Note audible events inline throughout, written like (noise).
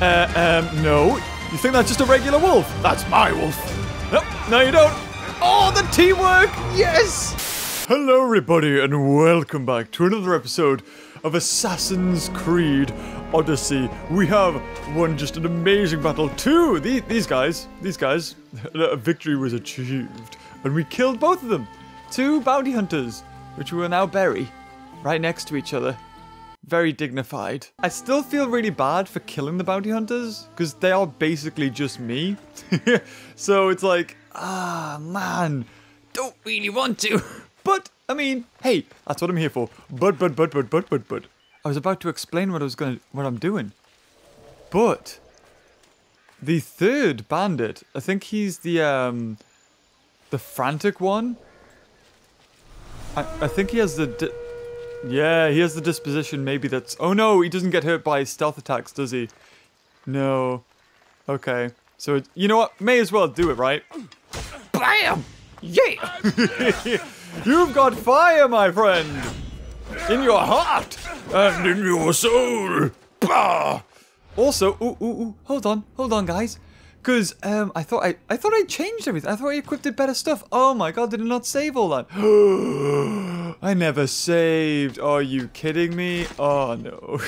Uh, um, no. You think that's just a regular wolf? That's my wolf. Nope, no you don't. Oh, the teamwork! Yes! Hello, everybody, and welcome back to another episode of Assassin's Creed Odyssey. We have won just an amazing battle. Two, the, these guys, these guys, (laughs) a victory was achieved, and we killed both of them. Two bounty hunters, which we will now bury right next to each other. Very dignified. I still feel really bad for killing the bounty hunters because they are basically just me. (laughs) so it's like, ah, man, don't really want to. (laughs) But, I mean, hey, that's what I'm here for. But, but, but, but, but, but, but. I was about to explain what I was gonna, what I'm doing. But, the third bandit, I think he's the, um, the frantic one. I, I think he has the, yeah, he has the disposition maybe that's, oh no, he doesn't get hurt by stealth attacks, does he? No. Okay. So, it, you know what? May as well do it, right? BAM! Yeah! (laughs) You've got fire, my friend! In your heart! And in your soul! Bah! Also, ooh, ooh, ooh, hold on, hold on, guys. Cause um, I thought I, I thought I changed everything. I thought I equipped it better stuff. Oh my god, did it not save all that? (gasps) I never saved. Are you kidding me? Oh no.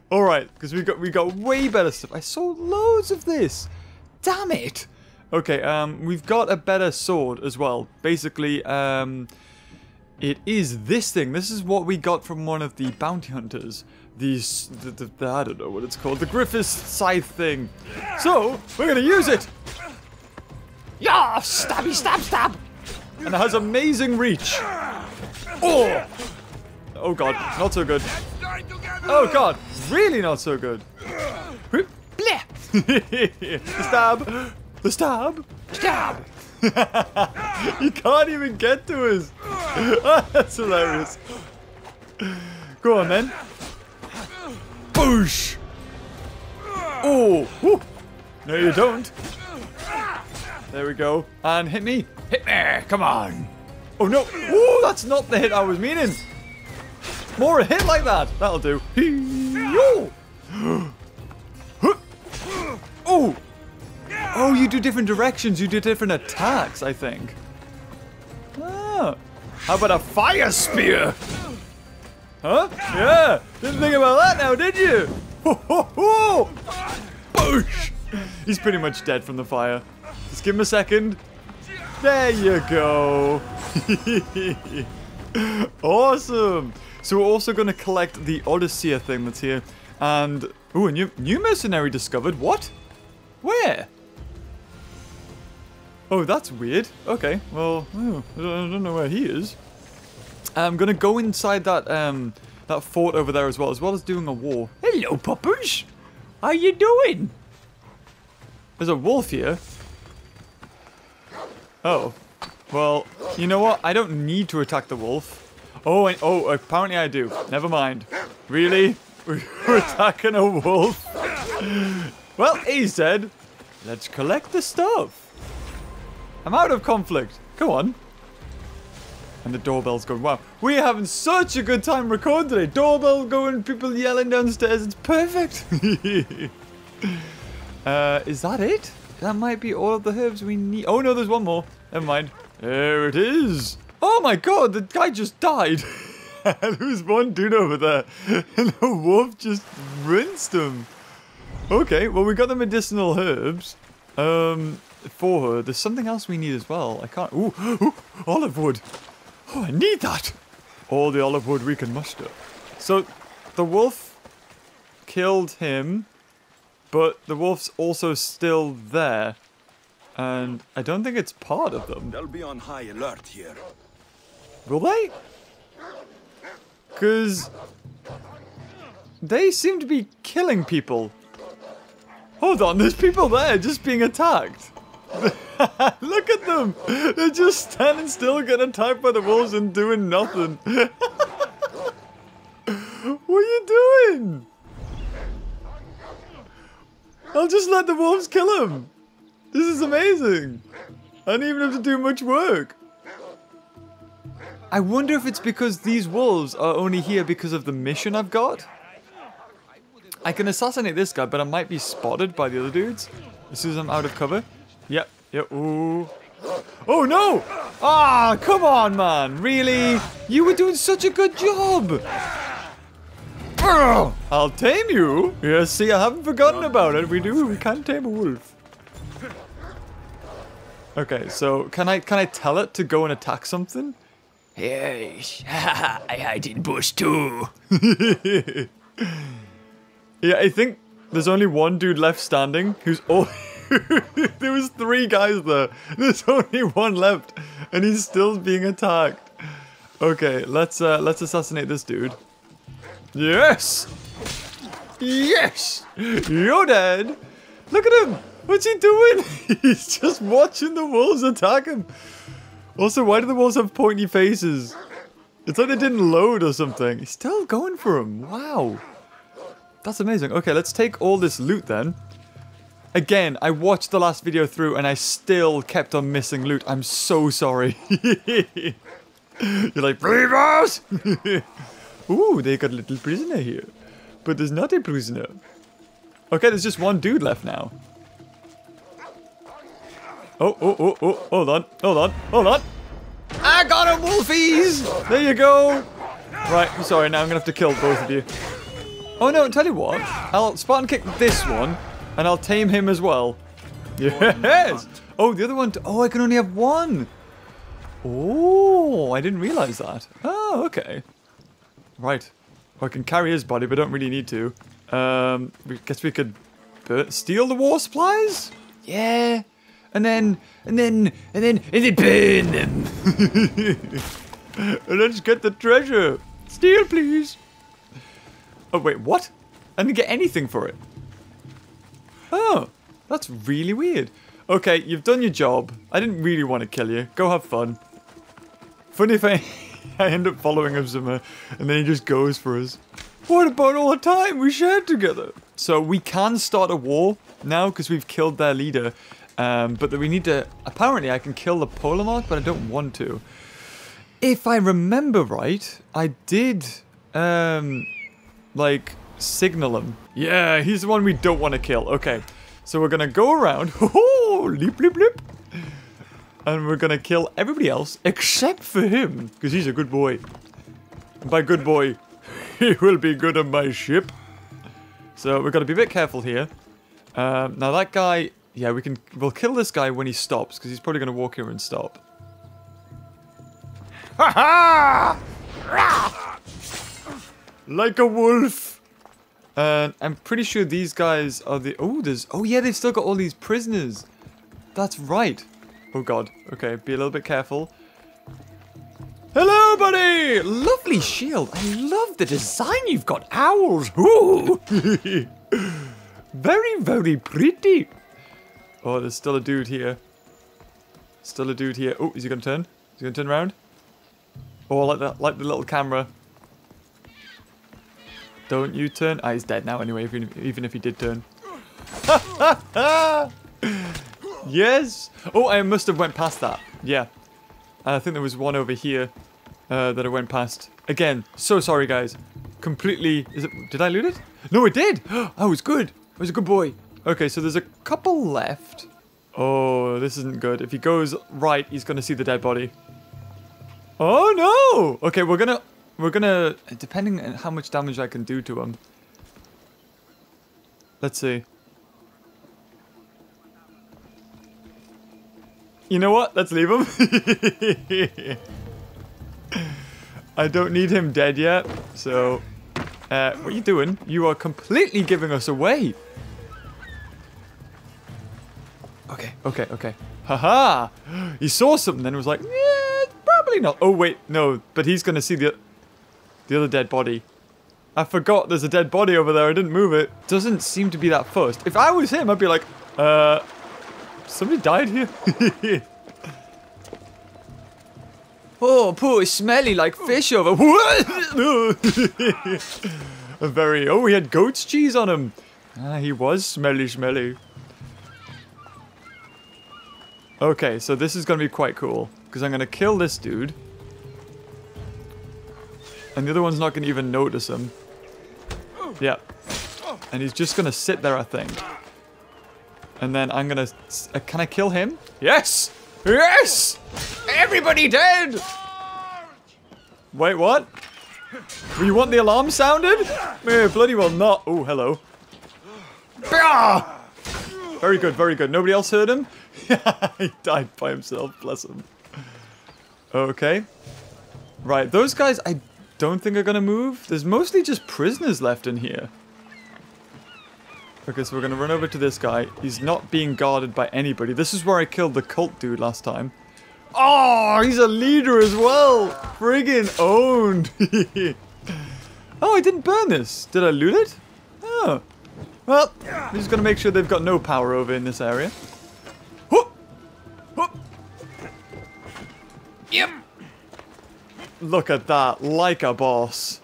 (laughs) all right, because we got we got way better stuff. I saw loads of this. Damn it. Okay, um, we've got a better sword as well. Basically, um, it is this thing. This is what we got from one of the bounty hunters. These, the, the, I don't know what it's called, the Griffiths scythe thing. So, we're gonna use it. Yeah, stabby, stab, stab. And it has amazing reach. Oh, oh god, not so good. Oh god, really not so good. (laughs) the stab, the stab, stab. (laughs) you can't even get to us. (laughs) That's hilarious. Go on then. Boosh! Oh! No, you don't. There we go. And hit me. Hit me! Come on! Oh no! Oh, that's not the hit I was meaning! More a hit like that! That'll do. (gasps) Oh! Oh, you do different directions. You do different attacks, I think. Ah. How about a fire spear? Huh? Yeah! Didn't think about that now, did you? Ho, ho, ho! Boosh! He's pretty much dead from the fire. Just give him a second. There you go. (laughs) awesome. So we're also going to collect the Odyssey thing that's here. And, ooh, a new, new mercenary discovered. What? Where? Oh, that's weird. Okay, well, oh, I don't know where he is. I'm gonna go inside that um that fort over there as well, as well as doing a war. Hello, puppers. How you doing? There's a wolf here. Oh, well, you know what? I don't need to attack the wolf. Oh, and, oh, apparently I do. Never mind. Really? (laughs) We're attacking a wolf? well, he said, Let's collect the stuff. I'm out of conflict. Come on. And the doorbell's going, wow, we're having such a good time recording today. Doorbell going, people yelling downstairs. It's perfect. (laughs) uh, is that it? That might be all of the herbs we need. Oh, no, there's one more. Never mind. There it is. Oh, my God, the guy just died. (laughs) There's one dude over there. (laughs) And the wolf just rinsed him. Okay, well, we got the medicinal herbs. Um, for her. There's something else we need as well. I can't... Ooh, (gasps) ooh olive wood. Oh, I need that. All the olive wood we can muster. So, the wolf killed him, but the wolf's also still there. And I don't think it's part of them. They'll be on high alert here. Will they? Because they seem to be killing people. Hold on, there's people there just being attacked. (laughs) (laughs) Look at them! They're just standing still getting attacked by the wolves and doing nothing. (laughs) what are you doing? I'll just let the wolves kill him. This is amazing. I don't even have to do much work. I wonder if it's because these wolves are only here because of the mission I've got. I can assassinate this guy, but I might be spotted by the other dudes as soon as I'm out of cover. Yep, yep, ooh. Oh no! Ah, come on, man. Really? You were doing such a good job. I'll tame you. Yeah, see, I haven't forgotten about it. We do. We can tame a wolf. Okay, so can I can I tell it to go and attack something? Yes, (laughs) I hide in bush too. (laughs) Yeah, I think there's only one dude left standing who's (laughs) all. (laughs) there was three guys there. There's (laughs) only one left, and he's still being attacked. Okay, let's uh, let's assassinate this dude. Yes, yes, you're dead. Look at him. What's he doing? (laughs) He's just watching the wolves attack him. Also, why do the wolves have pointy faces? It's like they didn't load or something. He's still going for him. Wow. That's amazing. Okay, let's take all this loot then. Again, I watched the last video through and I still kept on missing loot. I'm so sorry. (laughs) You're like, Bravos! (laughs) Ooh, they got a little prisoner here. But there's not a prisoner. Okay, there's just one dude left now. Oh, oh, oh, oh, hold on, hold on, hold on. I got him, Wolfies! There you go. Right, I'm sorry, now I'm gonna have to kill both of you. Oh no, tell you what. I'll Spartan kick this one, and I'll tame him as well. Yes! Oh, the other one. Oh, I can only have one. Oh, I didn't realize that. Oh, okay. Right. Well, I can carry his body, but don't really need to. Um, we guess we could steal the war supplies? Yeah. And then, and then, and then, and then burn them. (laughs) and let's get the treasure. Steal, please. Oh, wait, what? I didn't get anything for it. Oh, that's really weird. Okay, you've done your job. I didn't really want to kill you. Go have fun. Funny if I, (laughs) I end up following him somewhere, and then he just goes for us. What about all the time we shared together? So we can start a war now because we've killed their leader. Um, but that we need to... Apparently I can kill the polemarch, but I don't want to. If I remember right, I did... Um, like, signal him. Yeah, he's the one we don't want to kill. Okay, so we're to go around. (laughs) Oh, leap, leap, leap. And we're to kill everybody else except for him, because he's a good boy. And by good boy, (laughs) he will be good on my ship. So we've got to be a bit careful here. Um, now that guy, yeah, we can, we'll kill this guy when he stops, because he's probably to walk here and stop. Ha ha! Like a wolf. And I'm pretty sure these guys are the... Oh, there's... Oh, yeah, they've still got all these prisoners. That's right. Oh, God. Okay, be a little bit careful. Hello, buddy! Lovely shield. I love the design you've got. Owls. Ooh. (laughs) very, very pretty. Oh, there's still a dude here. Still a dude here. Oh, is he going to turn? Is he going to turn around? Oh, I like that. like the little camera. Don't you turn. Ah, he's dead now anyway, even if, even if he did turn. (laughs) yes! Oh, I must have went past that. Yeah. I think there was one over here uh, that I went past. Again, so sorry, guys. Completely... Is it? Did I loot it? No, it did! (gasps) I was good. I was a good boy. Okay, so there's a couple left. Oh, this isn't good. If he goes right, he's going to see the dead body. Oh, no! Okay, we're going to we're gonna, depending on how much damage I can do to him. Let's see. You know what? Let's leave him. (laughs) I don't need him dead yet, so... Uh, what are you doing? You are completely giving us away. Okay, okay, okay. Haha! (gasps) -ha! He saw something and was like, yeah, probably not. Oh, wait, no. But he's going to see the... The other dead body. I forgot there's a dead body over there. I didn't move it. Doesn't seem to be that fussed. If I was him, I'd be like, uh, somebody died here? (laughs) oh, poor smelly like fish over. (laughs) A very, oh, he had goat's cheese on him. Ah, he was smelly, smelly. Okay, so this is going to be quite cool. Because I'm going to kill this dude. And the other one's not going to even notice him. Yeah. And he's just gonna sit there, I think. And then I'm gonna... Uh, can I kill him? Yes! Yes! Everybody dead! Wait, what? You want the alarm sounded? Eh, bloody well not. Oh, hello. Ah! Very good, very good. Nobody else heard him? (laughs) he died by himself, bless him. Okay. Right, those guys I don't think are gonna move. There's mostly just prisoners left in here. Okay, so we're gonna run over to this guy. He's not being guarded by anybody. This is where I killed the cult dude last time. Oh, he's a leader as well! Friggin' owned! (laughs) oh, I didn't burn this. Did I loot it? Oh. Well, I'm just gonna make sure they've got no power over in this area. Look at that, like a boss.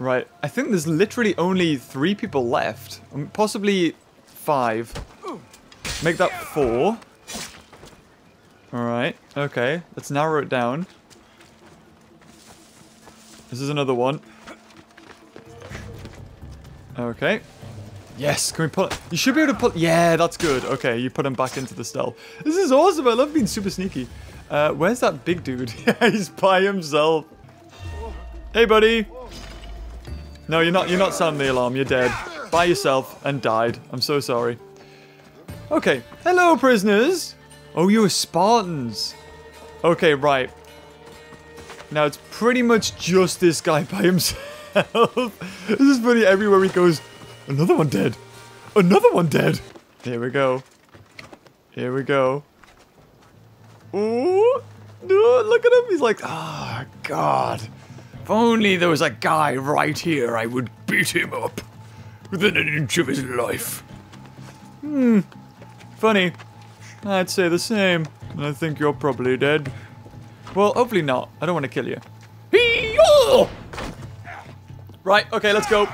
Right, I think there's literally only three people left. Um, possibly five. Make that four. Alright, okay. Let's narrow it down. This is another one. Okay. Yes, can we pull it? You should be able to pull- Yeah, that's good. Okay, you put him back into the stealth. This is awesome. I love being super sneaky. Uh, where's that big dude? (laughs) He's by himself. Hey, buddy. No, you're not. You're not sounding the alarm. You're dead. By yourself and died. I'm so sorry. Okay. Hello, prisoners. Oh, you are Spartans. Okay, right. Now it's pretty much just this guy by (laughs) himself. this is funny. Everywhere he goes, another one dead. Another one dead. Here we go. Here we go. Ooh. Look at him. He's like, oh, God. If only there was a guy right here, I would beat him up. Within an inch of his life. Hmm. Funny. I'd say the same. I think you're probably dead. Well, hopefully not. I don't want to kill you. Right, okay, let's go.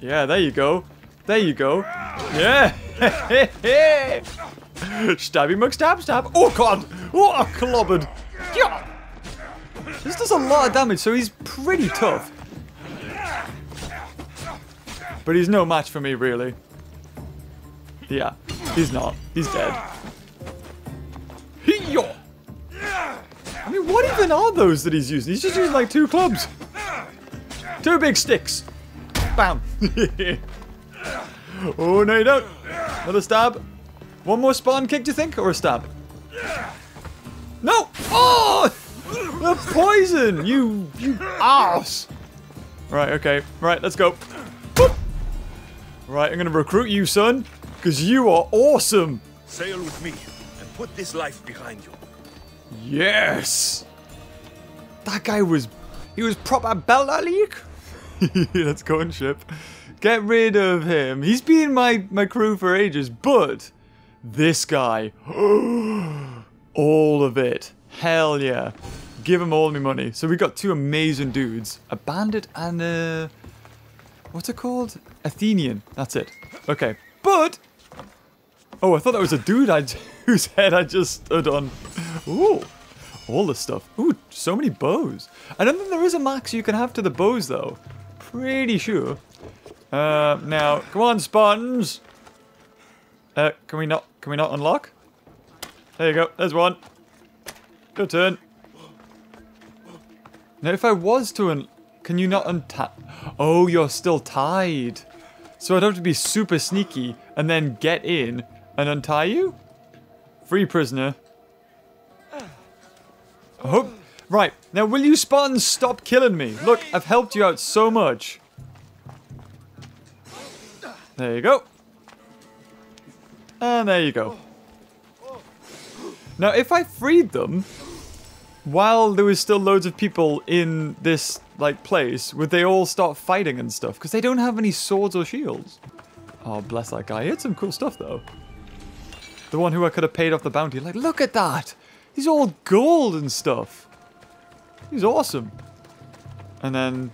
Yeah, there you go. There you go. Yeah. (laughs) Stabby mug stab stab. Oh god! Oh, I clobbered. Yeah. This does a lot of damage, so he's pretty tough. But he's no match for me, really. Yeah, he's not. He's dead. I mean, what even are those that he's using? He's just using like two clubs. Two big sticks. Bam. (laughs) oh, no, you don't. Another stab. One more spawn kick, do you think? Or a stab? No! Oh! The poison! You, you ass! Right, okay. Right, let's go. Boop. Right, I'm gonna recruit you, son. Because you are awesome! Sail with me and put this life behind you. Yes! That guy was... He was proper League. (laughs) Let's go on ship. Get rid of him. He's been my, my crew for ages, but... This guy. (gasps) Oh, all of it. Hell yeah. Give him all my money. So we got two amazing dudes. A bandit and a... What's it called? Athenian. That's it. Okay. But... Oh, I thought that was a dude I'd, (laughs) whose head I just stood on. Ooh. All this stuff. Ooh, so many bows. I don't think there is a max you can have to the bows, though. Pretty sure. Uh, now, come on, Spartans. Uh, can we not, can we not unlock? There you go, there's one. Your turn. Now, if I was to un... Can you not untie... Oh, you're still tied. So I'd have to be super sneaky and then get in and untie you? Free prisoner. I hope... Right, now will you Spartans stop killing me? Look, I've helped you out so much. There you go. And there you go. Now, if I freed them, while there was still loads of people in this, like, place, would they all start fighting and stuff? Because they don't have any swords or shields. Oh, bless that guy. He had some cool stuff, though. The one who I could have paid off the bounty. Like, look at that! He's all gold and stuff. He's awesome. And then,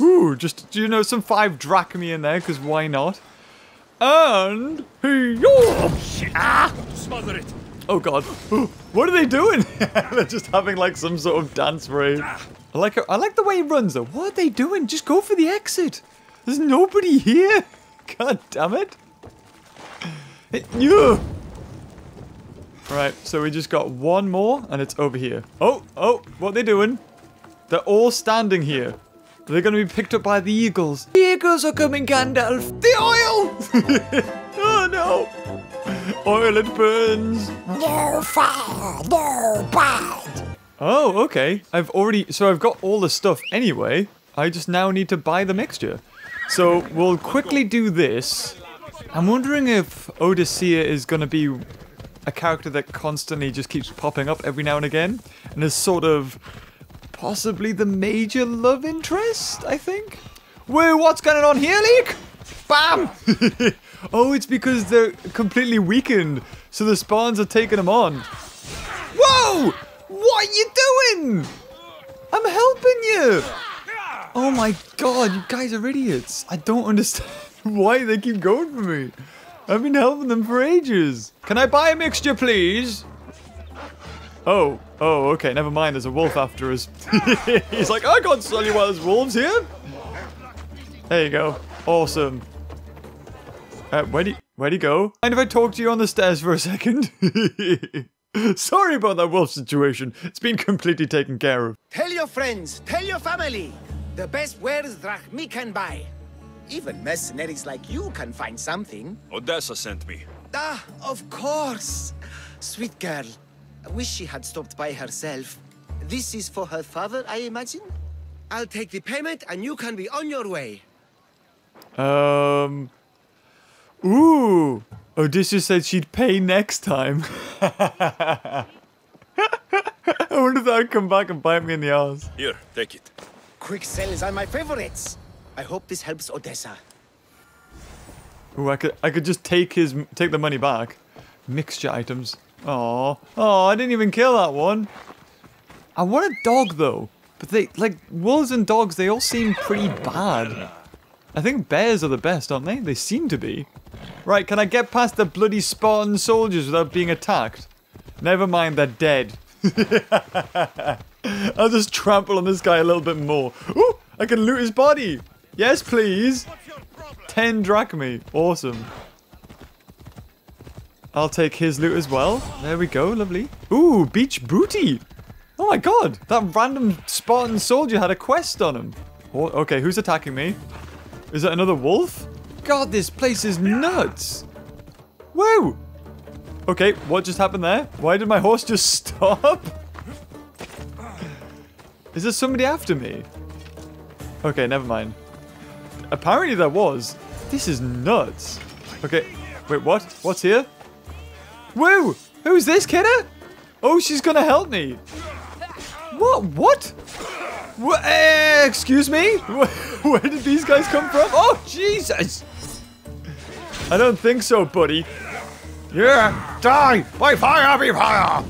ooh, just, do you know, some five drachmae in there, because why not? And, he, oh, ah! Smother it. Oh god. (gasps) What are they doing? (laughs) They're just having like some sort of dance rave. I like I like the way he runs though. What are they doing? Just go for the exit. There's nobody here. (laughs) God damn it. You. Right, so we just got one more and it's over here. Oh, oh, what are they doing? They're all standing here. They're to be picked up by the eagles. The eagles are coming, Gandalf. The oil! (laughs) oh no. Oil, it burns. No fire, no bad. Oh, okay. I've already... So I've got all the stuff anyway. I just now need to buy the mixture. So we'll quickly do this. I'm wondering if Odysseia is going to be a character that constantly just keeps popping up every now and again. And is sort of possibly the major love interest, I think. Whoa, what's going on here, Leek? Bam! (laughs) oh, it's because they're completely weakened. So the spawns are taking them on. Whoa! What are you doing? I'm helping you. Oh my god, you guys are idiots. I don't understand (laughs) why they keep going for me. I've been helping them for ages. Can I buy a mixture, please? Oh, oh, okay, never mind. There's a wolf after us. (laughs) He's like, I can't sell you while there's wolves here. There you go. Awesome. Uh, where'd he, where'd he go? Mind if I talk to you on the stairs for a second? (laughs) Sorry about that wolf situation. It's been completely taken care of. Tell your friends, tell your family. The best wares drachmae can buy. Even mercenaries like you can find something. Odessa sent me. Ah, of course. Sweet girl. I wish she had stopped by herself. This is for her father, I imagine? I'll take the payment and you can be on your way. Um. Ooh. Odysseus said she'd pay next time. (laughs) I wonder if that would come back and bite me in the ass. Here, take it. Quick sales are my favorites. I hope this helps Odessa. Ooh, I could I could just take his take the money back. Mixture items. Oh, oh, I didn't even kill that one. I want a dog though, but they like wolves and dogs. They all seem pretty bad. I think bears are the best, aren't they? They seem to be. Right, can I get past the bloody Spartan soldiers without being attacked? Never mind, they're dead. (laughs) I'll just trample on this guy a little bit more. Ooh, I can loot his body. Yes, please. 10 drachmae. Awesome. I'll take his loot as well. There we go, lovely. Ooh, beach booty. Oh my god, that random Spartan soldier had a quest on him. Oh, okay, who's attacking me? Is that another wolf? God, this place is nuts. Whoa. Okay, what just happened there? Why did my horse just (laughs) stop? Is there somebody after me? Okay, never mind. Apparently there was. This is nuts. Okay, wait, what? What's here? Whoa! Who's this, kidder? Oh, she's gonna help me. What? What? Eh, excuse me? Where, (laughs) where did these guys come from? Oh, Jesus! I don't think so, buddy. Yeah, die by fire, be fire.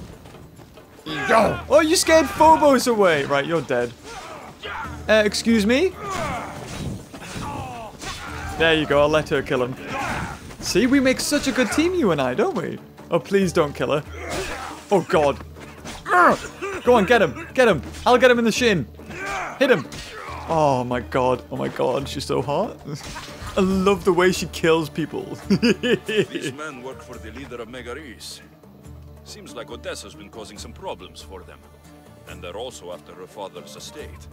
Yo. Oh, you scared Phobos away. Right, you're dead. Uh, excuse me? There you go, I'll let her kill him. See, we make such a good team, you and I, don't we? Oh, please don't kill her. Oh, God. Go on, get him. Get him. I'll get him in the shin. Hit him. Oh, my God. Oh, my God. She's so hot. I love the way she kills people. These men work for the leader of Megaris. Seems like Odessa's been causing some problems for them. And they're also after her father's estate.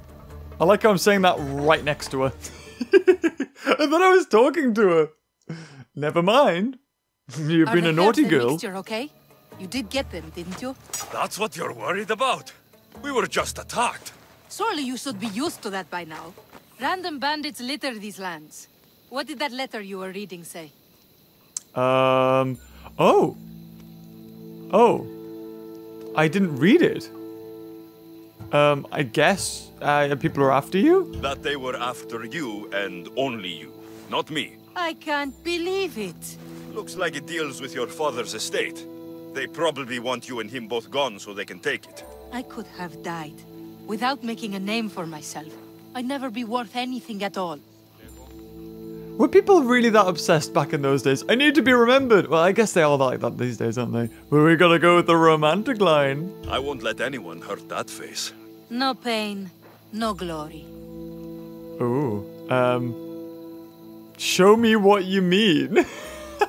I like how I'm saying that right next to her. (laughs) I thought I was talking to her. Never mind. You've Are been a naughty herbs and girl. Mixture, okay? You did get them, didn't you? That's what you're worried about? We were just attacked. Surely you should be used to that by now. Random bandits litter these lands. What did that letter you were reading say? Um. Oh. Oh. I didn't read it. Um. I guess uh, people are after you. That they were after you and only you, not me. I can't believe it. Looks like it deals with your father's estate. They probably want you and him both gone so they can take it. I could have died without making a name for myself. I'd never be worth anything at all. Were people really that obsessed back in those days? I need to be remembered. Well, I guess they are like that these days, aren't they? But we gotta go with the romantic line. I won't let anyone hurt that face. No pain, no glory. Oh, um, show me what you mean.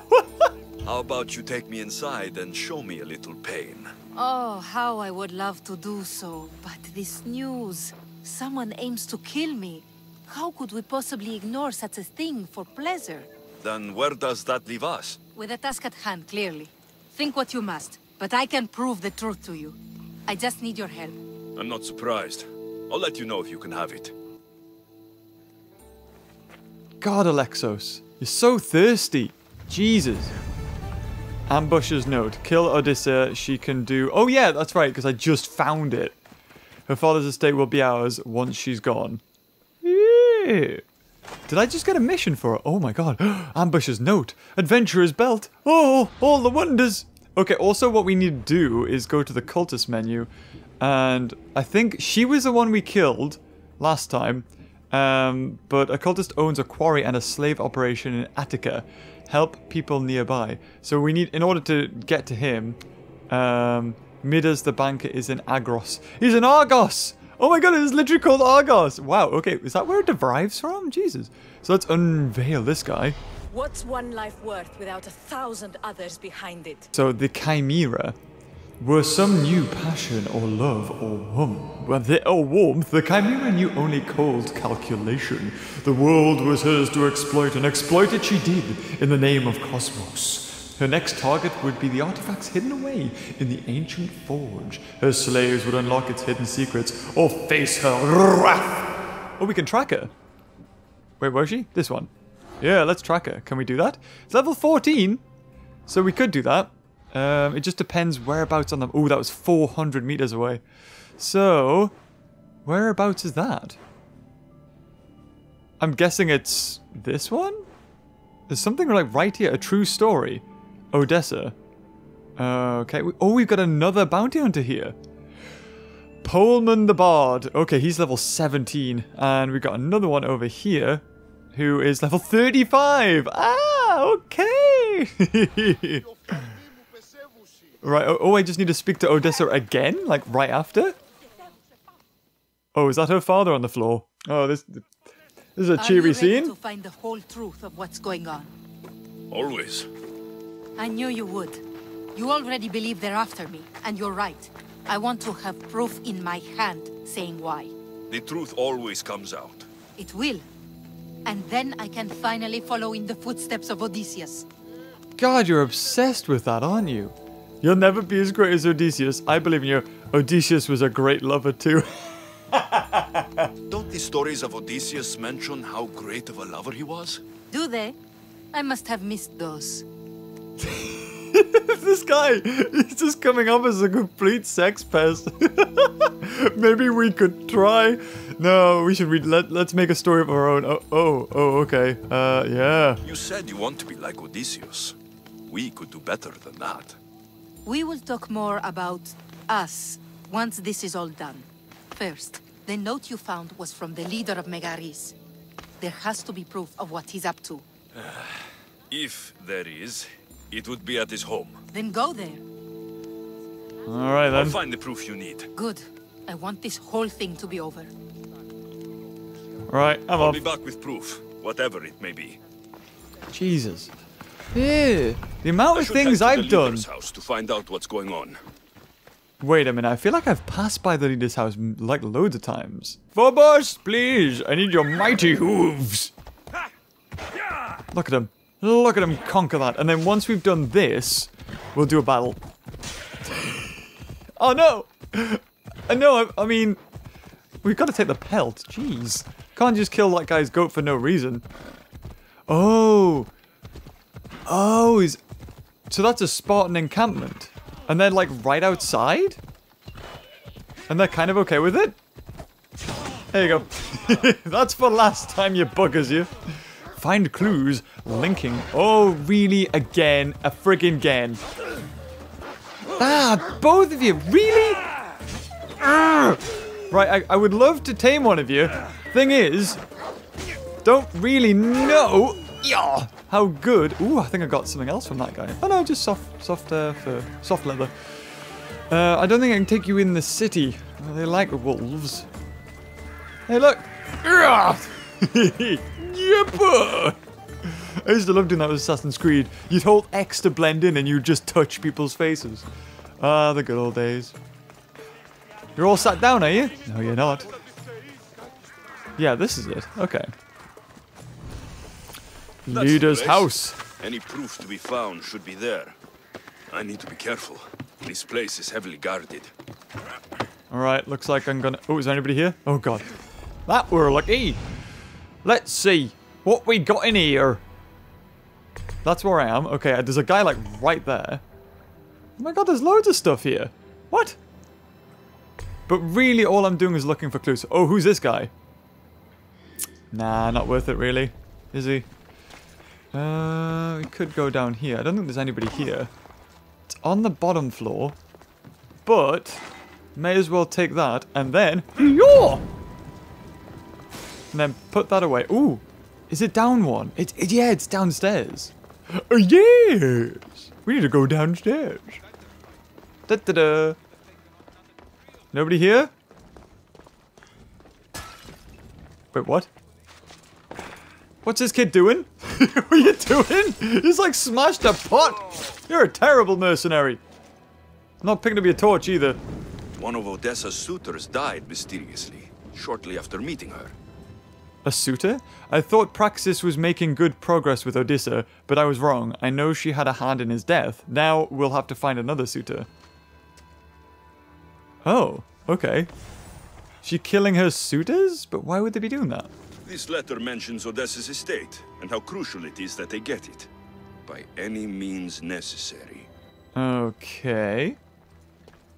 (laughs) How about you take me inside and show me a little pain? Oh, how I would love to do so, but this news. Someone aims to kill me. How could we possibly ignore such a thing for pleasure? Then where does that leave us? With a task at hand, clearly. Think what you must, but I can prove the truth to you. I just need your help. I'm not surprised. I'll let you know if you can have it. God, Alexios, you're so thirsty. Jesus. Ambush's note. Kill Odessa. She can do. Oh, yeah, that's right, because I just found it. Her father's estate will be ours once she's gone. Yeah. Did I just get a mission for her? Oh my god. (gasps) Ambush's note. Adventurer's belt. Oh, all the wonders. Okay, also what we need to do is go to the cultist menu. And I think she was the one we killed last time. Um, but a cultist owns a quarry and a slave operation in Attica. Help people nearby. So we need, in order to get to him, um, Midas the banker is in Agros. He's in Argos! Oh my god, it's literally called Argos! Wow, okay, is that where it derives from? Jesus. So let's unveil this guy. What's one life worth without a thousand others behind it? So the Chimera were some new passion or love or warmth, or warmth, the Chimera knew only cold calculation. The world was hers to exploit, and exploit it she did in the name of Kosmos. Her next target would be the artifacts hidden away in the ancient forge. Her slaves would unlock its hidden secrets or face her wrath. Oh, we can track her. Wait, was she? This one. Yeah, let's track her. Can we do that? It's level 14, so we could do that. Um, it just depends whereabouts on the... Oh, that was 400 meters away. So, whereabouts is that? I'm guessing it's this one? There's something like right here, a true story. Odessa. Uh, okay, oh, we've got another bounty hunter here. Poleman the Bard. Okay, he's level 17. And we've got another one over here who is level 35. Ah, okay. (laughs) right, oh, oh, I just need to speak to Odessa again? Like, right after? Oh, is that her father on the floor? Oh, this, this is a Are you cheery ready scene. to find the whole truth of what's going on? Always. I knew you would. You already believe they're after me, and you're right. I want to have proof in my hand saying why. The truth always comes out. It will. And then I can finally follow in the footsteps of Odysseus. God, you're obsessed with that, aren't you? You'll never be as great as Odysseus. I believe in you. Odysseus was a great lover too. (laughs) Don't the stories of Odysseus mention how great of a lover he was? Do they? I must have missed those. (laughs) this guy, is just coming up as a complete sex pest. (laughs) Maybe we could try. No, we should read. Let, let's make a story of our own. Oh, oh, oh, okay. Uh, yeah. You said you want to be like Odysseus. We could do better than that. We will talk more about us once this is all done. First, the note you found was from the leader of Megaris. There has to be proof of what he's up to. Uh, if there is, it would be at his home. Then go there. All right then. I'll find the proof you need. Good. I want this whole thing to be over. Right, I'm I'll off. be back with proof, whatever it may be. Jesus. Yeah. The amount I of things head to I've the done. house to find out what's going on. Wait a minute, I feel like I've passed by the leader's house like loads of times. Phobos, please, I need your mighty hooves. Look at him. Look at him conquer that. And then once we've done this, we'll do a battle. oh no! Uh, no, I, I mean, we've got to take the pelt. Jeez. Can't just kill that guy's goat for no reason. Oh. Oh, he's... So that's a Spartan encampment. And they're like right outside? And they're kind of okay with it? There you go. (laughs) That's for last time, you buggers, you. Find clues linking. Oh, really? Again? A friggin' again. Ah, both of you. Really? Arrgh. Right, I, I would love to tame one of you. Thing is, don't really know yeah, how good. Ooh, I think I got something else from that guy. Oh no, just soft, soft uh, fur, soft leather. Uh, I don't think I can take you in the city. They like wolves. Hey, look. (laughs) Yippa! I used to love doing that with Assassin's Creed. You'd hold X to blend in and you'd just touch people's faces. Ah, the good old days. You're all sat down, are you? No, you're not. Yeah, this is it. Okay. That's Leader's house. Any proof to be found should be there. I need to be careful. This place is heavily guarded. Alright, looks like I'm gonna... Oh, is there anybody here? Oh, God. That we're lucky. Let's see. What we got in here? That's where I am. Okay, uh, there's a guy, like, right there. Oh my god, there's loads of stuff here. What? But really, all I'm doing is looking for clues. Oh, who's this guy? Nah, not worth it, really. Is he? Uh, we could go down here. I don't think there's anybody here. It's on the bottom floor. But, may as well take that, and then... (gasps) And then put that away. Ooh, is it down one? It, it yeah, it's downstairs. (gasps) Oh, yes! We need to go downstairs. Da da da. Nobody here? Wait, what? What's this kid doing? (laughs) what are you doing? He's like smashed a pot. You're a terrible mercenary. I'm not picking up your torch either. One of Odessa's suitors died mysteriously, shortly after meeting her. A suitor? I thought Praxis was making good progress with Odessa, but I was wrong. I know she had a hand in his death. Now we'll have to find another suitor. Oh, okay. She killing her suitors? But why would they be doing that? This letter mentions Odessa's estate and how crucial it is that they get it. By any means necessary. Okay.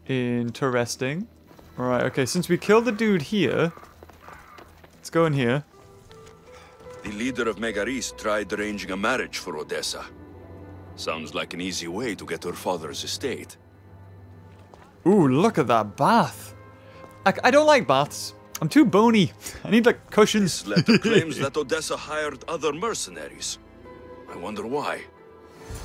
Interesting. Alright, okay, since we killed the dude here, let's go in here. The leader of Megaris tried arranging a marriage for Odessa. Sounds like an easy way to get her father's estate. Ooh, look at that bath. I, I don't like baths. I'm too bony. I need like cushions. This letter (laughs) claims that Odessa hired other mercenaries. I wonder why.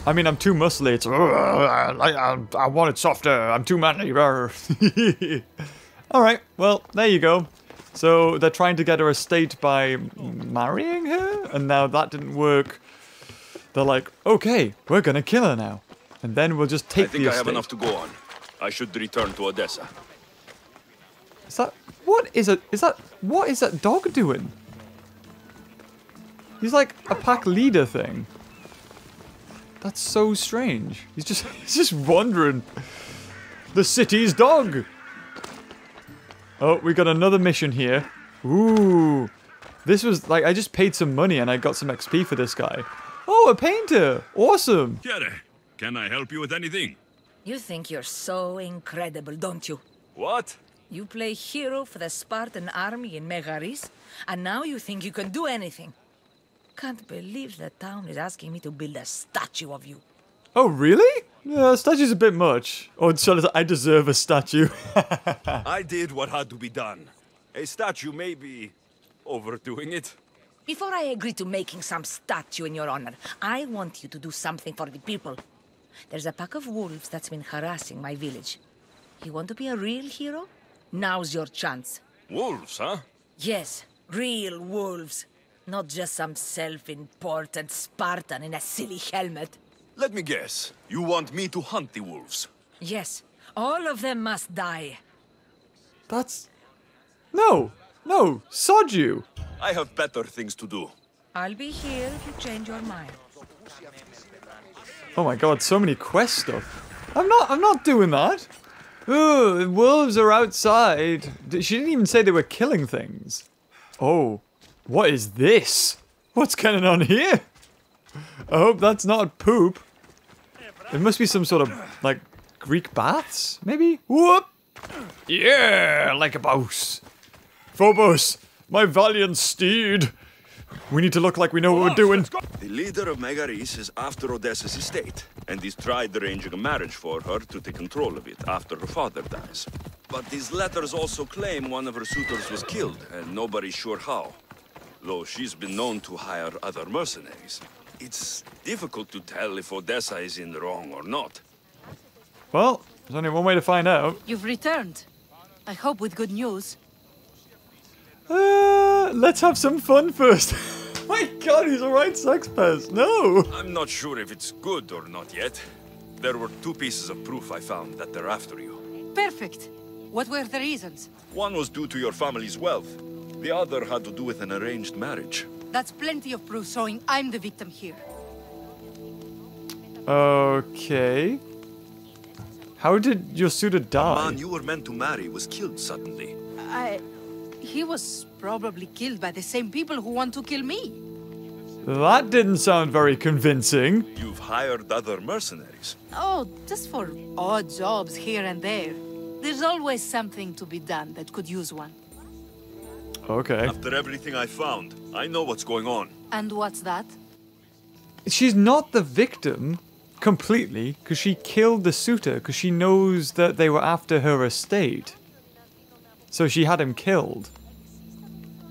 I mean, I'm too muscly. It's, "Ugh, I, I, I want it softer. I'm too manly. (laughs) All right. Well, there you go. So they're trying to get her estate by marrying her, and now that didn't work. They're like, okay, we're gonna kill her now, and then we'll just take I think I estate. have enough to go on. I should return to Odessa. Is that what is it? Is that what is that dog doing? He's like a pack leader thing. That's so strange. He's just (laughs) he's just wandering. The city's dog. Oh, we got another mission here. Ooh. This was like I just paid some money and I got some XP for this guy. Oh, a painter. Awesome. Kere, can I help you with anything? You think you're so incredible, don't you? What? You play hero for the Spartan army in Megaris, and now you think you can do anything. Can't believe the town is asking me to build a statue of you. Oh, really? Yeah, a statue's a bit much. Oh, shall I I deserve a statue. (laughs) I did what had to be done. A statue may be overdoing it. Before I agree to making some statue in your honor, I want you to do something for the people. There's a pack of wolves that's been harassing my village. You want to be a real hero? Now's your chance. Wolves, huh? Yes, real wolves. Not just some self-important Spartan in a silly helmet. Let me guess. You want me to hunt the wolves? Yes, all of them must die. That's no, no, sod you. I have better things to do. I'll be here if you change your mind. Oh my god, so many quest stuff. I'm not, I'm not doing that. Ooh, wolves are outside. She didn't even say they were killing things. Oh, what is this? What's going on here? I hope that's not poop. It must be some sort of like Greek baths, maybe. Whoop! Yeah, like a boss. Phobos, my valiant steed. We need to look like we know what we're doing. The leader of Megaris is after Odessa's estate, and he's tried arranging a marriage for her to take control of it after her father dies. But these letters also claim one of her suitors was killed, and nobody's sure how. Though she's been known to hire other mercenaries. It's difficult to tell if Odessa is in the wrong or not. Well, there's only one way to find out. You've returned. I hope with good news. Uh, let's have some fun first. (laughs) My god, he's a right sex pest. No. I'm not sure if it's good or not yet. There were two pieces of proof I found that they're after you. Perfect. What were the reasons? One was due to your family's wealth. The other had to do with an arranged marriage. That's plenty of proof showing I'm the victim here. Okay. How did your suitor The die? man you were meant to marry was killed suddenly. I... He was probably killed by the same people who want to kill me. That didn't sound very convincing. You've hired other mercenaries. Oh, just for odd jobs here and there. There's always something to be done that could use one. Okay. After everything I found, I know what's going on. And what's that? She's not the victim completely because she killed the suitor because she knows that they were after her estate. So she had him killed.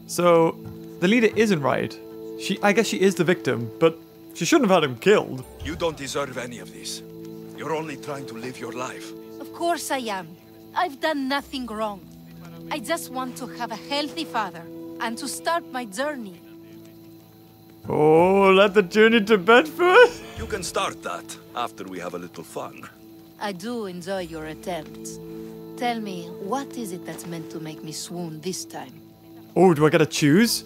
So the leader isn't right. She I guess she is the victim, but she shouldn't have had him killed. You don't deserve any of this. You're only trying to live your life. Of course I am. I've done nothing wrong. I just want to have a healthy father and to start my journey. Oh, let the journey to Bedford. You can start that after we have a little fun. I do enjoy your attempts. Tell me, what is it that's meant to make me swoon this time? Oh, do I gotta choose?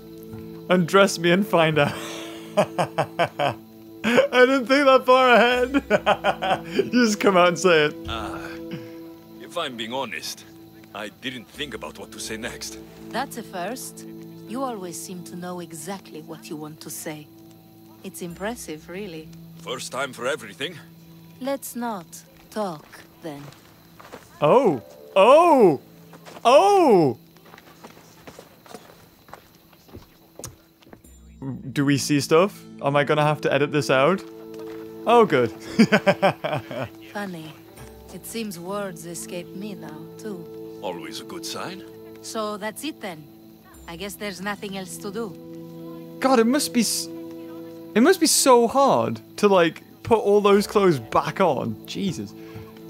Undress me and find out. (laughs) I didn't think that far ahead. (laughs) you just come out and say it. Ah, if I'm being honest, I didn't think about what to say next. That's a first. You always seem to know exactly what you want to say. It's impressive, really. First time for everything. Let's not talk, then. Oh, oh, oh. Do we see stuff? Am I gonna have to edit this out? Oh, good. (laughs) Funny. It seems words escape me now, too. Always a good sign. So that's it then. I guess there's nothing else to do. God, it must be. s- It must be so hard to like put all those clothes back on. Jesus,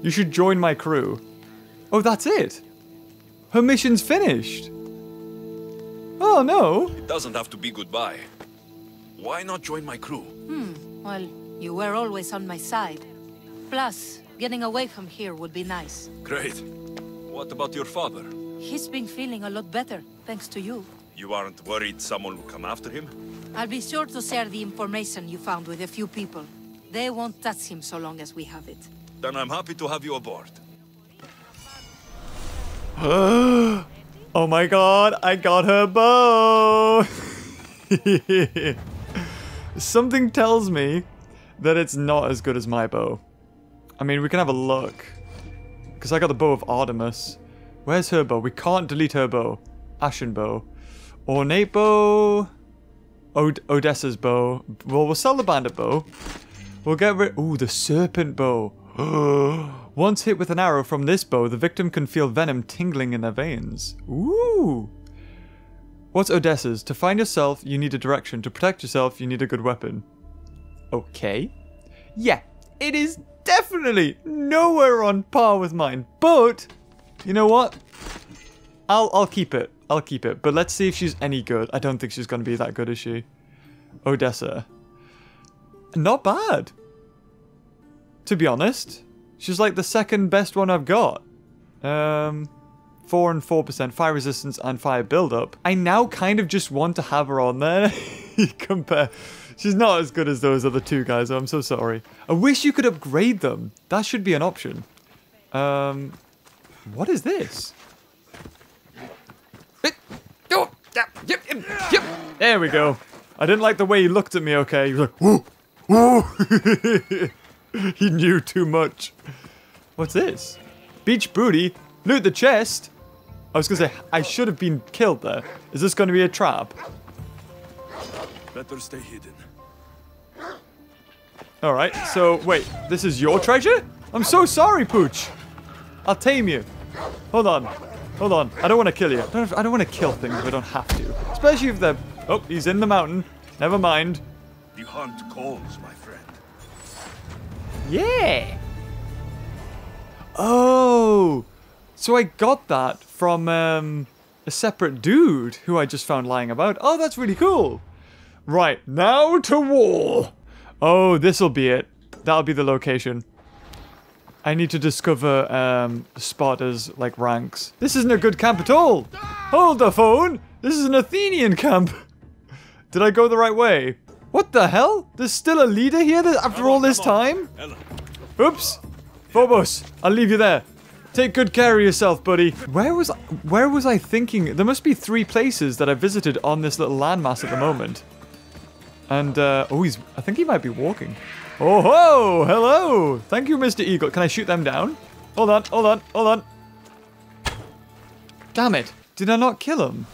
you should join my crew. Oh, that's it. Her mission's finished. Oh no. It doesn't have to be goodbye. Why not join my crew? Hmm, well, you were always on my side. Plus, getting away from here would be nice. Great. What about your father? He's been feeling a lot better, thanks to you. You aren't worried someone will come after him? I'll be sure to share the information you found with a few people. They won't touch him so long as we have it. Then I'm happy to have you aboard. (gasps) Oh my god, I got her bow! (laughs) Something tells me that it's not as good as my bow. I mean, we can have a look. Because I got the bow of Artemis. Where's her bow? We can't delete her bow. Ashen bow. Ornate bow. Od- Odessa's bow. Well, we'll sell the bandit bow. We'll get rid. Ooh, the serpent bow. (gasps) Once hit with an arrow from this bow, the victim can feel venom tingling in their veins. Ooh. What's Odessa's? To find yourself, you need a direction. To protect yourself, you need a good weapon. Okay. Yeah, it is definitely nowhere on par with mine. But you know what? I'll I'll keep it. I'll keep it. But let's see if she's any good. I don't think she's gonna be that good, is she? Odessa. Not bad. To be honest. She's like the second best one I've got. Um 4 and 4% fire resistance and fire buildup. I now kind of just want to have her on there. (laughs) Compare. She's not as good as those other two guys. I'm so sorry. I wish you could upgrade them. That should be an option. Um, what is this? There we go. I didn't like the way he looked at me. Okay, he was like, "Whoa, whoa." (laughs) (laughs) he knew too much. What's this? Beach booty. Loot the chest. I was gonna say I should have been killed there. Is this gonna be a trap? Better stay hidden. All right. So wait, this is your treasure? I'm so sorry, Pooch. I'll tame you. Hold on. Hold on. I don't want to kill you. I don't, I don't want to kill things if I don't have to. Especially if they're. Oh, he's in the mountain. Never mind. The hunt calls, my friend. Yeah. Oh. So I got that from um a separate dude who I just found lying about. Oh, that's really cool. Right, now to war. Oh, this'll be it. That'll be the location. I need to discover um, Sparta's like ranks. This isn't a good camp at all. Hold the phone. This is an Athenian camp. (laughs) Did I go the right way? What the hell? There's still a leader here after all this time? Oops. Phobos, I'll leave you there. Take good care of yourself, buddy. Where was I, where was I thinking? There must be three places that I visited on this little landmass at the moment. And uh, oh, he's. I think he might be walking. Oh ho! Hello! Thank you, Mr. Eagle. Can I shoot them down? Hold on, hold on, hold on. Damn it! Did I not kill him?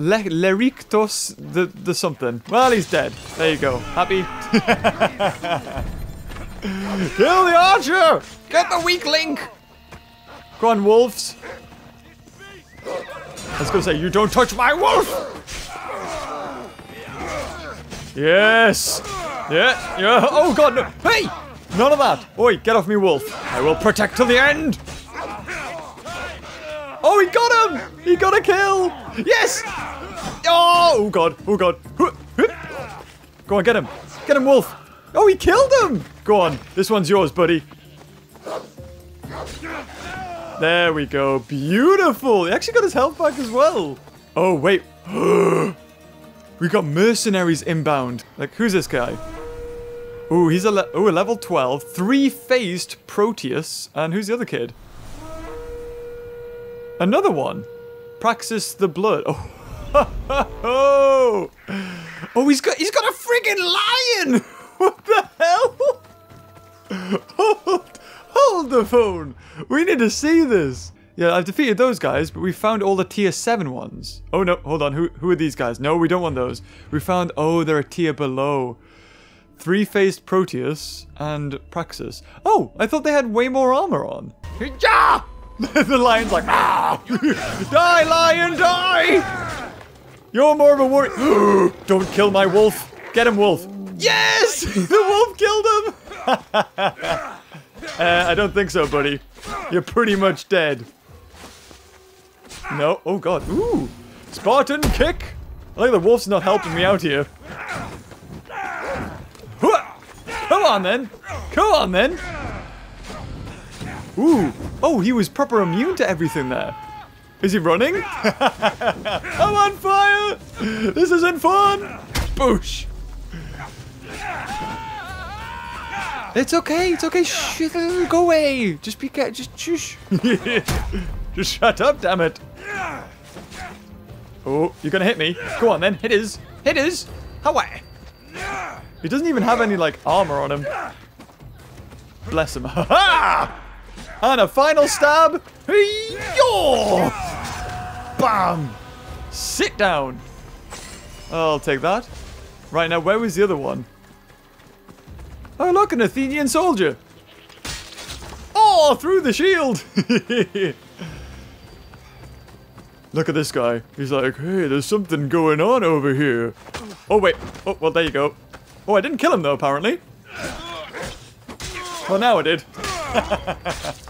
Le Lerictos the the something. Well, he's dead. There you go. Happy. (laughs) Kill the archer! Get the weak link! Go on, wolves. I was gonna say, you don't touch my wolf! Yes! Yeah, yeah. Oh god, no. Hey! None of that! Oi, get off me, wolf. I will protect to the end! Oh, he got him! He got a kill! Yes! Oh, oh god, oh god. Go on, get him. Get him, wolf. Oh, he killed him! Go on, this one's yours, buddy. There we go. Beautiful. He actually got his health back as well. Oh, wait. (gasps) we got mercenaries inbound. Like, who's this guy? Ooh, he's a, le ooh, a level 12. Three-faced Proteus. And who's the other kid? Another one. Praxis the Blood. Oh. oh, (laughs) oh, he's got he's got a friggin' lion! (laughs) What the hell? (laughs) Hold, hold the phone. We need to see this. Yeah, I've defeated those guys, but we found all the tier 7 ones. Oh no, hold on. Who, who are these guys? No, we don't want those. We found, oh, they're a tier below. Three-faced Proteus and Praxis. Oh, I thought they had way more armor on. Ja! (laughs) the lion's like, ah! die, lion, die! You're more of a warrior. (gasps) Don't kill my wolf. Get him, wolf. Yes! (laughs) the wolf killed him! (laughs) uh, I don't think so, buddy. You're pretty much dead. No. Oh, God. Ooh. Spartan kick. I think the wolf's not helping me out here. Come on, then. Come on, then. Ooh. Oh, he was proper immune to everything there. Is he running? (laughs) I'm on fire! This isn't fun! Boosh! It's okay, it's okay. Shh, go away. Just be cat. Just shush. (laughs) just shut up, damn it. Oh, you're gonna hit me. Go on then. Hit his. Hit his. Hawaii. He doesn't even have any like armor on him. Bless him. (laughs) Ha ha! And a final stab. Yo! Bam! Sit down. I'll take that. Right now, where was the other one? Oh, look, an Athenian soldier. Oh, through the shield. (laughs) look at this guy. He's like, hey, there's something going on over here. Oh, wait. Oh, well, there you go. Oh, I didn't kill him, though, apparently. Well, now I did. (laughs)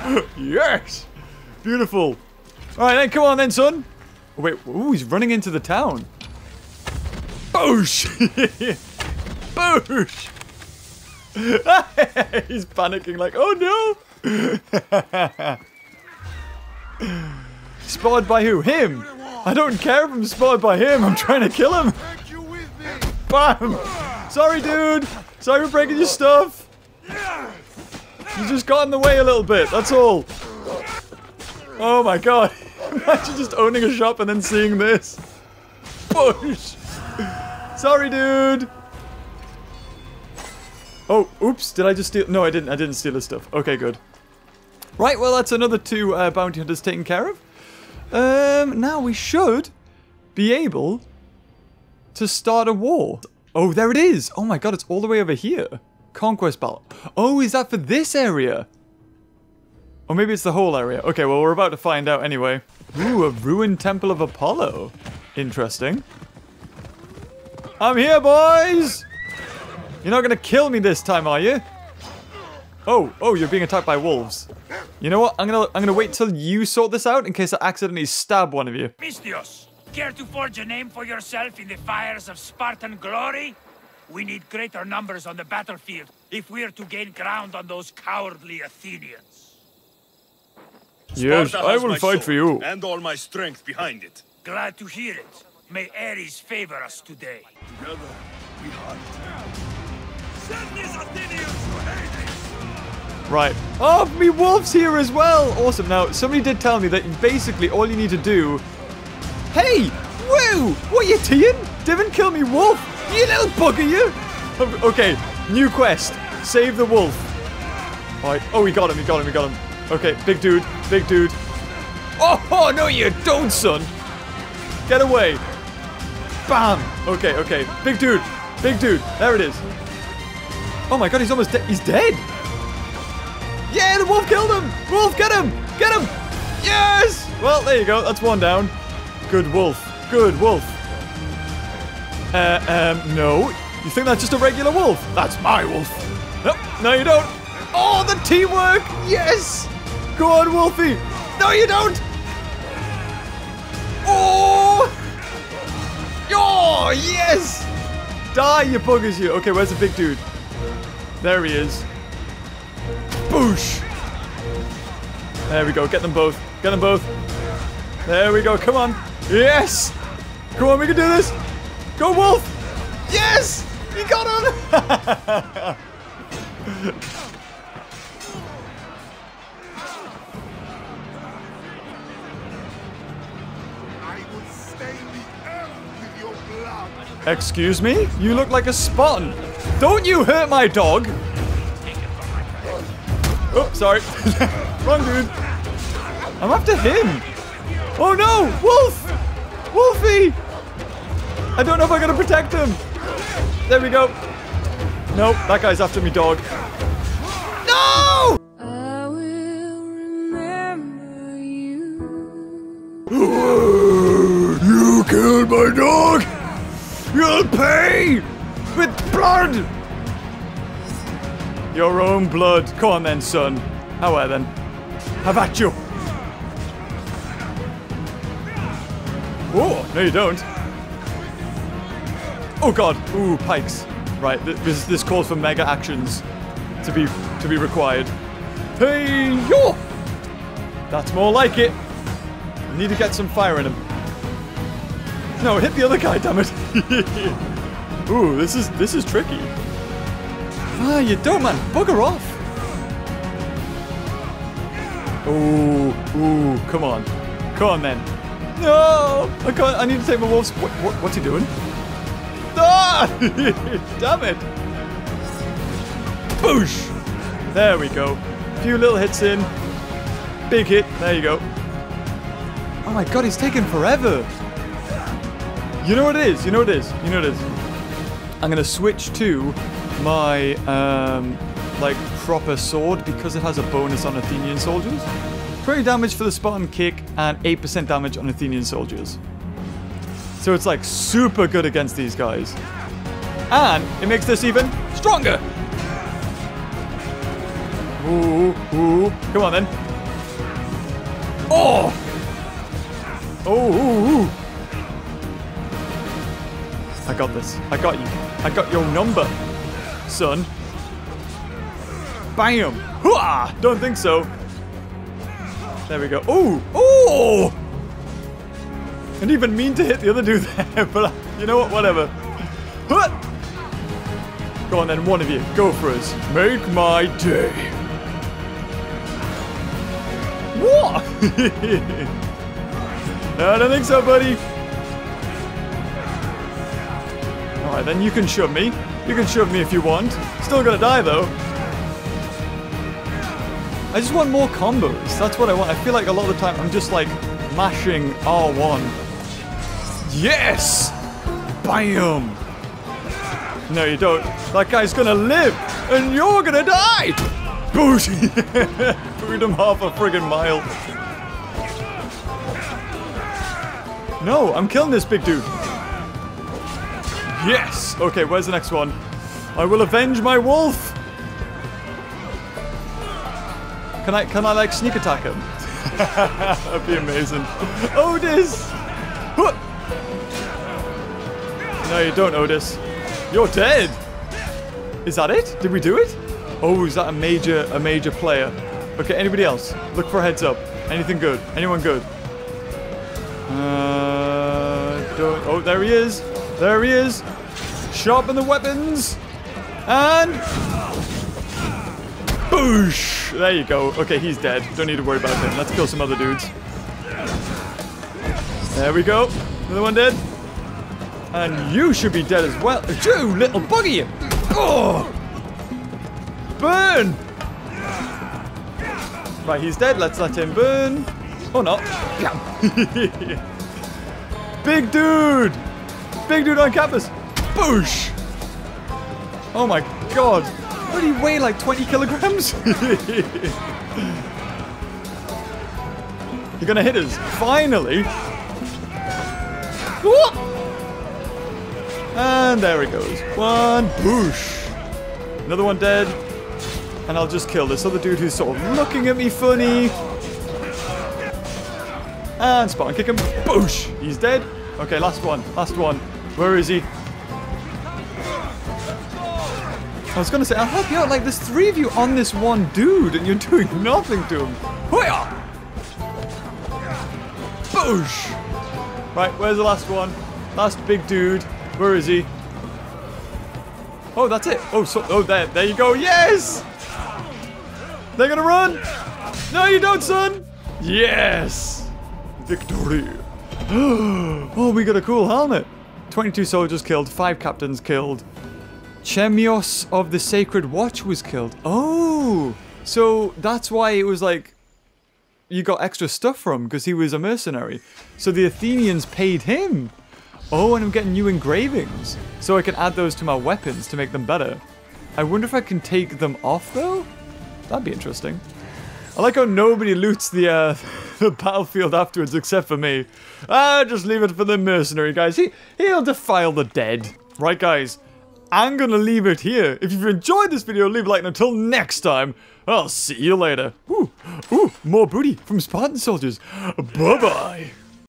(laughs) yes! Beautiful. All right, then, come on then, son. Oh, wait, ooh, he's running into the town. Boosh! (laughs) Boosh! (laughs) He's panicking like, oh no! spotted by who? Him! I don't care if I'm spotted by him, I'm trying to kill him! Bam! Sorry, dude! Sorry for breaking your stuff! You just got in the way a little bit, that's all. Oh my god. (laughs) Imagine just owning a shop and then seeing this. Push! Sorry, dude! Oh, oops, did I just steal? No, I didn't. I didn't steal his stuff. Okay, good. Right, well, that's another two uh, bounty hunters taken care of. Um, now we should be able to start a war. Oh, there it is. Oh my god, it's all the way over here. Conquest battle. Oh, is that for this area? Or maybe it's the whole area. Okay, well, we're about to find out anyway. Ooh, a ruined temple of Apollo. Interesting. I'm here, boys! You're not gonna kill me this time, are you? Oh, oh, you're being attacked by wolves. You know what? I'm gonna I'm gonna wait till you sort this out in case I accidentally stab one of you. Misthios, care to forge a name for yourself in the fires of Spartan glory? We need greater numbers on the battlefield if we're to gain ground on those cowardly Athenians. Yes, I will fight for you. And all my strength behind it. Glad to hear it. May Ares favor us today. Together, we hunt. Send these Athenians to Hades! Right. Oh, me wolf's here as well. Awesome. Now, somebody did tell me that basically all you need to do. Hey, woo! What you teeing? Didn't kill me, wolf. You little bugger, you. Okay, new quest. Save the wolf. All right. Oh, we got him. We got him. We got him. Okay, big dude. Big dude. Oh, oh no, you don't, son. Get away. Bam. Okay, okay. Big dude. Big dude. There it is. Oh my god, he's almost dead. He's dead. Yeah, the wolf killed him. Wolf, get him. Get him. Yes. Well, there you go. That's one down. Good wolf. Good wolf. Uh, um, no. You think that's just a regular wolf? That's my wolf. Nope. No, you don't. Oh, the teamwork. Yes. Go on, Wolfie. No, you don't. Oh. Oh, yes. Die, you buggers, you. Okay, where's the big dude? There he is. Boosh. There we go. Get them both. Get them both. There we go. Come on. Yes. Come on, we can do this. Go, Wolf. Yes. You got him. Excuse me? You look like a Spartan. Don't you hurt my dog. Oh, sorry. (laughs) Wrong dude. I'm after him. Oh no! Wolf! Wolfie! I don't know if I'm gonna protect him. There we go. Nope, that guy's after me, dog. No! (gasps) You killed my dog! You'll pay! With blood! Your own blood. Come on then, son. How are then? Have at you. Oh, no you don't. Oh god. Ooh, pikes. Right, th- this this calls for mega actions to be to be required. Hey yo! That's more like it. I Need to get some fire in him. No, hit the other guy, damn it. (laughs) Ooh, this is this is tricky. Ah, you don't, man. Bugger off. Ooh, ooh, come on. Come on, then. No! I can't, I need to take my wolves. What, what, what's he doing? (laughs) Damn it. Boosh! There we go. A few little hits in. Big hit. There you go. Oh my god, he's taking forever. You know what it is? You know what it is? You know what it is? I'm gonna switch to my um like proper sword because it has a bonus on Athenian soldiers. 20 damage for the Spartan kick and 8% damage on Athenian soldiers. So it's like super good against these guys. And it makes this even stronger. Ooh, ooh. Come on then. Oh! Oh, ooh, ooh. I got this. I got you. I got your number, son. Bam! Hooah! Don't think so. There we go. Ooh! Ooh! I didn't even mean to hit the other dude (laughs) there, but uh, you know what? Whatever. Huh! Go on then, one of you. Go for us. Make my day. What? (laughs) I don't think so, buddy. Alright, then you can shove me. You can shove me if you want. Still gonna die, though. I just want more combos. That's what I want. I feel like a lot of the time I'm just like mashing R1. Yes! Bam! No, you don't. That guy's gonna live, and you're gonna die! Boosh! (laughs) Booed him half a friggin' mile. No, I'm killing this big dude. Yes! Okay, where's the next one? I will avenge my wolf! Can I, can I like sneak attack him? (laughs) That'd be amazing. Otis! No, you don't, Otis. You're dead. Is that it? Did we do it? Oh, is that a major, a major player? Okay, anybody else? Look for a heads up. Anything good? Anyone good? Uh, don't. Oh, there he is. There he is. Sharpen the weapons. And boosh. There you go. Okay, he's dead. Don't need to worry about him. Let's kill some other dudes. There we go. Another one dead. And you should be dead as well. You little buggy. Oh! Burn! Right, he's dead. Let's let him burn. Or not. (laughs) Big dude! Big dude on campus. Boosh! Oh my god. What he weigh? Like 20 kilograms? (laughs) You're gonna hit us. Finally. Whoop! And there he goes. One. Boosh. Another one dead. And I'll just kill this other dude who's sort of looking at me funny. And spawn kick him. Boosh! He's dead. Okay, last one. Last one. Where is he? I was gonna say, I'll help you out. Like, there's three of you on this one dude, and you're (laughs) doing nothing to him. Hooyah! Boosh! Right, where's the last one? Last big dude. Where is he? Oh, that's it. Oh, so, oh, there, there you go. Yes! They're gonna run. No, you don't, son. Yes! Victory. (gasps) oh, we got a cool helmet. 22 soldiers killed, 5 captains killed. Chemios of the Sacred Watch was killed. Oh! So that's why it was like you got extra stuff from because he was a mercenary. So the Athenians paid him. Oh, and I'm getting new engravings. So I can add those to my weapons to make them better. I wonder if I can take them off though? That'd be interesting. I like how nobody loots the uh, (laughs) the battlefield afterwards except for me. Ah, just leave it for the mercenary guys. He he'll defile the dead. Right guys, I'm gonna leave it here. If you've enjoyed this video, leave a like and until next time, I'll see you later. Ooh, ooh, more booty from Spartan soldiers. Bye bye.